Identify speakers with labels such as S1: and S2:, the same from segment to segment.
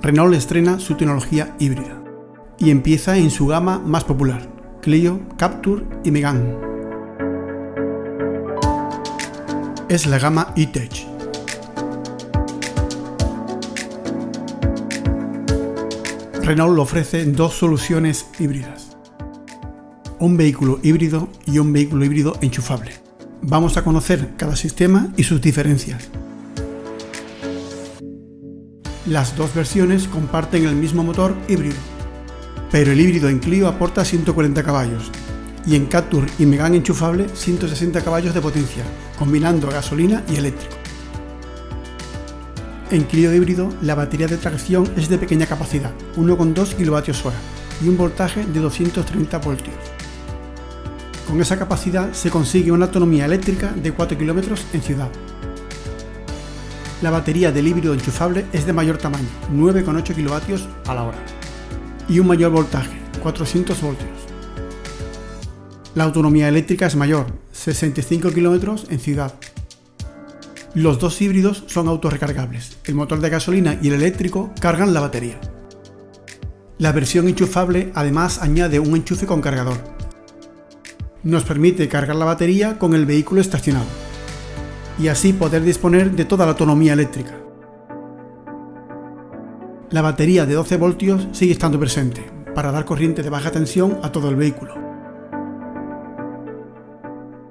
S1: Renault estrena su tecnología híbrida y empieza en su gama más popular, Clio, Captur y Megane. Es la gama E-Tech. Renault ofrece dos soluciones híbridas. Un vehículo híbrido y un vehículo híbrido enchufable. Vamos a conocer cada sistema y sus diferencias. Las dos versiones comparten el mismo motor híbrido, pero el híbrido en Clio aporta 140 caballos y en Captur y Megane enchufable 160 caballos de potencia, combinando gasolina y eléctrico. En Clio híbrido, la batería de tracción es de pequeña capacidad, 1,2 kWh y un voltaje de 230 voltios. Con esa capacidad se consigue una autonomía eléctrica de 4 km en ciudad, la batería del híbrido enchufable es de mayor tamaño, 9,8 kW a la hora, y un mayor voltaje, 400 voltios. La autonomía eléctrica es mayor, 65 km en ciudad. Los dos híbridos son autorrecargables. El motor de gasolina y el eléctrico cargan la batería. La versión enchufable además añade un enchufe con cargador. Nos permite cargar la batería con el vehículo estacionado y así poder disponer de toda la autonomía eléctrica. La batería de 12 voltios sigue estando presente para dar corriente de baja tensión a todo el vehículo.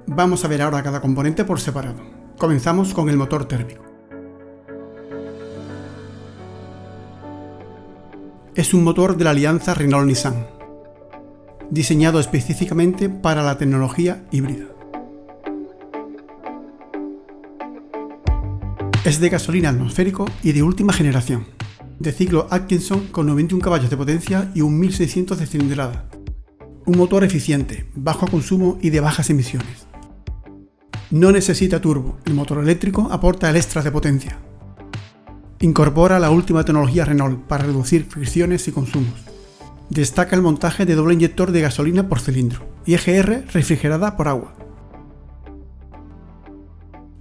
S1: Vamos a ver ahora cada componente por separado. Comenzamos con el motor térmico. Es un motor de la alianza Renault-Nissan, diseñado específicamente para la tecnología híbrida. Es de gasolina atmosférico y de última generación, de ciclo Atkinson con 91 caballos de potencia y un 1600 de cilindrada. Un motor eficiente, bajo consumo y de bajas emisiones. No necesita turbo, el motor eléctrico aporta el extra de potencia. Incorpora la última tecnología Renault para reducir fricciones y consumos. Destaca el montaje de doble inyector de gasolina por cilindro y EGR refrigerada por agua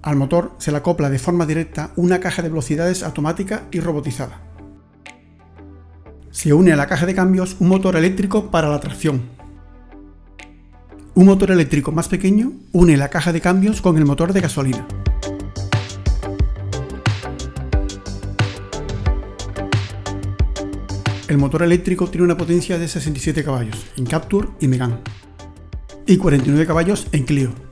S1: al motor se le acopla de forma directa una caja de velocidades automática y robotizada. Se une a la caja de cambios un motor eléctrico para la tracción. Un motor eléctrico más pequeño une la caja de cambios con el motor de gasolina. El motor eléctrico tiene una potencia de 67 caballos en Captur y Megane y 49 caballos en Clio.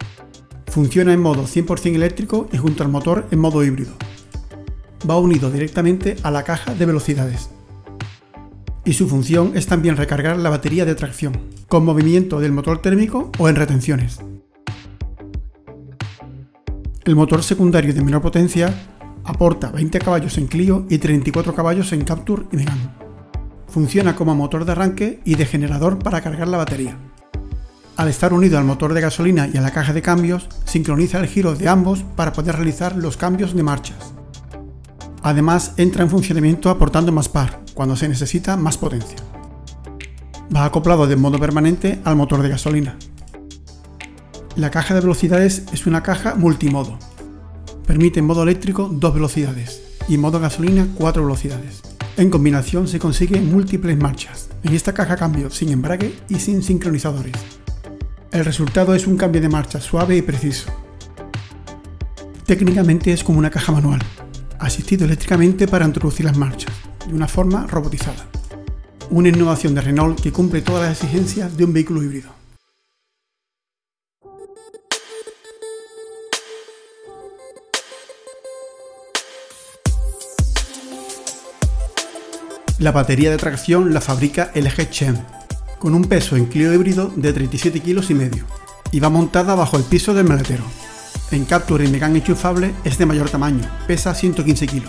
S1: Funciona en modo 100% eléctrico y junto al motor en modo híbrido. Va unido directamente a la caja de velocidades. Y su función es también recargar la batería de tracción, con movimiento del motor térmico o en retenciones. El motor secundario de menor potencia aporta 20 caballos en Clio y 34 caballos en Capture y Megane. Funciona como motor de arranque y de generador para cargar la batería. Al estar unido al motor de gasolina y a la caja de cambios, sincroniza el giro de ambos para poder realizar los cambios de marchas. Además, entra en funcionamiento aportando más par, cuando se necesita más potencia. Va acoplado de modo permanente al motor de gasolina. La caja de velocidades es una caja multimodo. Permite en modo eléctrico dos velocidades y en modo gasolina cuatro velocidades. En combinación se consiguen múltiples marchas. En esta caja cambio sin embrague y sin sincronizadores. El resultado es un cambio de marcha suave y preciso. Técnicamente es como una caja manual, asistido eléctricamente para introducir las marchas, de una forma robotizada. Una innovación de Renault que cumple todas las exigencias de un vehículo híbrido. La batería de tracción la fabrica LG Chem, con un peso en Clio híbrido de 37 kg y medio y va montada bajo el piso del maletero. En Capture y Megane enchufable es de mayor tamaño, pesa 115 kg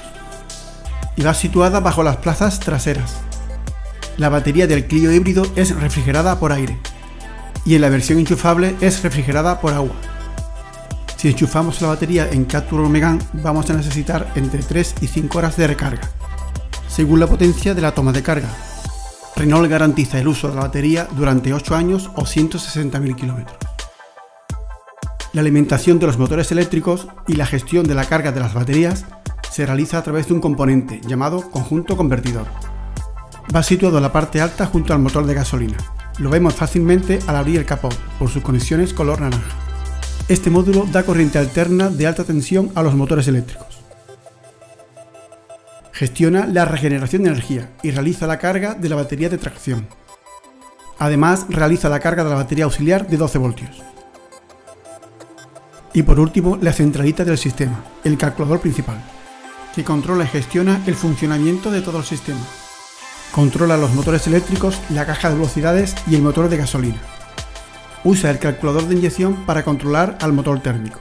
S1: y va situada bajo las plazas traseras. La batería del Clio híbrido es refrigerada por aire y en la versión enchufable es refrigerada por agua. Si enchufamos la batería en Capture o Megane vamos a necesitar entre 3 y 5 horas de recarga, según la potencia de la toma de carga, Renault garantiza el uso de la batería durante 8 años o 160.000 kilómetros. La alimentación de los motores eléctricos y la gestión de la carga de las baterías se realiza a través de un componente llamado conjunto convertidor. Va situado en la parte alta junto al motor de gasolina. Lo vemos fácilmente al abrir el capó por sus conexiones color naranja. Este módulo da corriente alterna de alta tensión a los motores eléctricos. Gestiona la regeneración de energía y realiza la carga de la batería de tracción. Además, realiza la carga de la batería auxiliar de 12 voltios. Y por último, la centralita del sistema, el calculador principal, que controla y gestiona el funcionamiento de todo el sistema. Controla los motores eléctricos, la caja de velocidades y el motor de gasolina. Usa el calculador de inyección para controlar al motor térmico.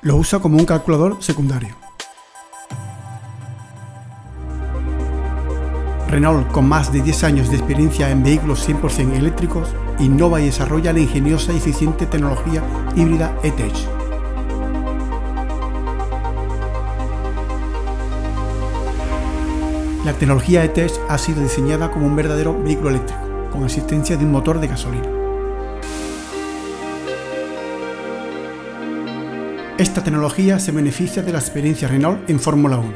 S1: Lo usa como un calculador secundario. Renault, con más de 10 años de experiencia en vehículos 100% eléctricos, innova y desarrolla la ingeniosa y eficiente tecnología híbrida E-Tech. La tecnología E-Tech ha sido diseñada como un verdadero vehículo eléctrico, con existencia de un motor de gasolina. Esta tecnología se beneficia de la experiencia Renault en Fórmula 1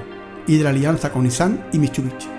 S1: y de la alianza con Nissan y Mitsubishi.